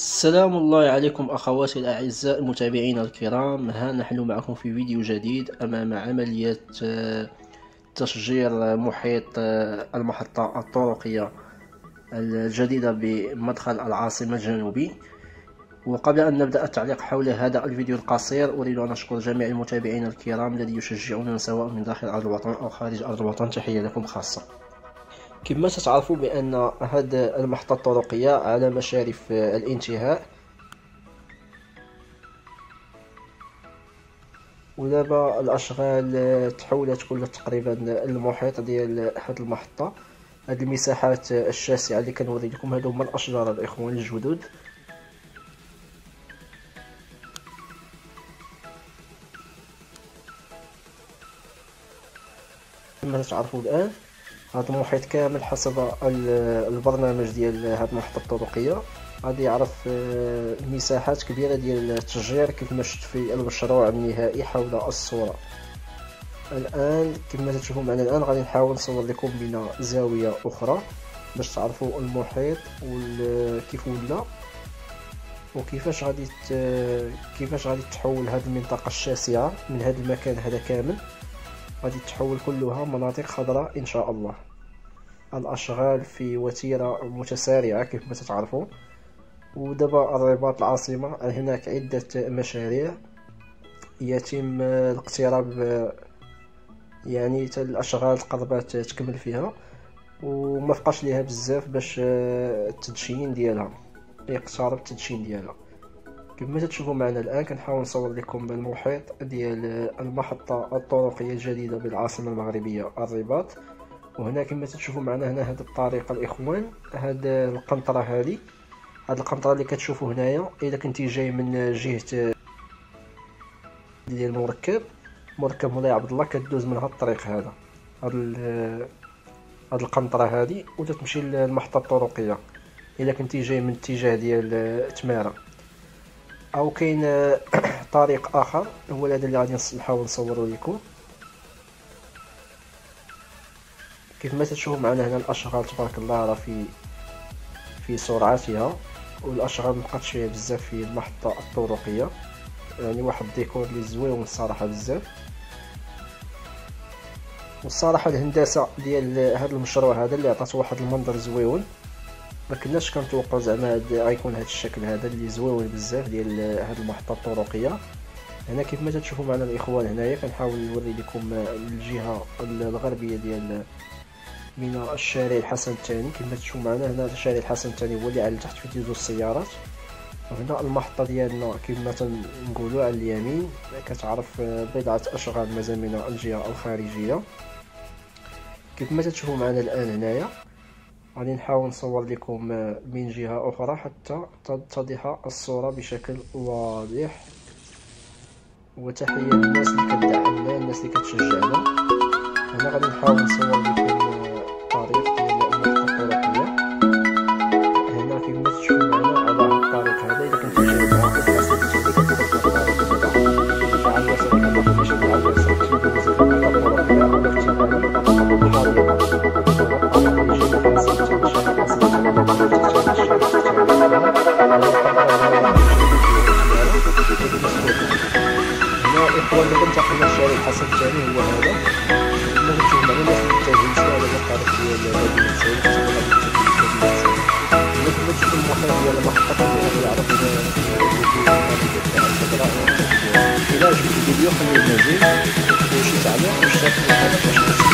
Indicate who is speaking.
Speaker 1: السلام الله عليكم أخواتي الأعزاء المتابعين الكرام. ها نحن معكم في فيديو جديد أمام عملية آه، تشجير محيط آه، المحطة الطرقية الجديدة بمدخل العاصمة الجنوبي. وقبل أن نبدأ التعليق حول هذا الفيديو القصير أريد أن أشكر جميع المتابعين الكرام الذين يشجعوننا سواء من داخل أرض الوطن أو خارج أرض الوطن. تحية لكم خاصة. كما تعرفوا بأن هذه المحطة الطرقية على مشارف الانتهاء. ودابا الأشغال تحولت كلها تقريبا المحيط ديال هذه المحطة. هذه المساحات الشاسعة اللي كنوري لكم هادو هما الأشجار الإخوان الجدد. كما تعرفوا الآن هذا المحيط كامل حسب البرنامج ديال هذه المحطة الطرقية. غادي يعرف آه، مساحات كبيرة ديال التشجير كيف شفت في المشروع النهائي حول الصورة. الآن كما تشوفوا معنا الآن غادي نحاول نصور لكم من زاوية أخرى باش تعرفوا المحيط وكيف ولا وكيفاش غادي كيفاش غادي تحول هذه المنطقة الشاسعة من هذا المكان هذا كامل. غادي تحول كلها مناطق خضراء إن شاء الله. الأشغال في وتيرة متسارعة كيف ما تعرفوا ودابا الرباط العاصمة هناك عدة مشاريع. يتم الاقتراب يعني الأشغال قربات تكمل فيها. وما بقاش ليها بزاف باش التدشين ديالها يقترب التدشين ديالها. كما تشوفوا معنا الآن كنحاول نصور لكم المحيط ديال المحطة الطرقية الجديدة بالعاصمة المغربية الرباط. وهنا كما تشوفوا معنا هنا هذا الطريق الإخوان هاد القنطرة هذه هاد القنطرة اللي كتشوفوا هنايا إذا كنتي جاي من جهة ديال المركب مركب مولاي عبد الله كدوز من هاد الطريق هذا. هاد هاد القنطرة هذه وتتمشي للمحطة الطرقية. إذا كنتي جاي من اتجاه ديال تمارة. أو كاين طريق آخر هو هذا اللي غادي نحاول نصورو لكم. كيف ما تشوفوا معنا هنا الأشغال تبارك الله راه في في سرعتها والأشغال مبقاتش فيها بزاف في المحطة الطرقية. يعني واحد الديكور اللي زوين الصراحه بزاف. والصراحة الهندسة ديال هذا المشروع هذا اللي عطات واحد المنظر زويون. ما كناش كنتوقع زعما غيكون هذا الشكل هذا اللي زويون بزاف ديال هذه المحطة الطرقية. هنا كيف ما تشوفوا معنا الإخوان هنايا كنحاول نوري لكم الجهة الغربية ديال من الشارع الحسن الثاني. كما تشوفوا معنا هنا الشارع الحسن الثاني هو اللي على تحت فيه تيزو السيارات. وهنا المحطة ديالنا كما تنقولوا على اليمين كتعرف بضعة أشغال مازال من الجهة الخارجية. كيف ما تشوفوا معنا الآن هنايا غادي نحاول نصور لكم من جهة أخرى حتى تتضح الصورة بشكل واضح. وتحية للناس اللي كتدعمنا الناس اللي كتشجعنا. أنا غادي نحاول نصور لكم طريق. هو المدى تقريبا الشارع الحسن الثاني هو هذا. ما كنتشوف معنا الناس متجهين شوية على الطريق ديال مدينه سعيد خصنا غادي نتجهوا لمدينه سعيد الا كنا تشوف المحيط ديال المحطه اللي عرفنا إلى عجبك الفيديو خليه ينزل وشي تعليق وشي تعليق.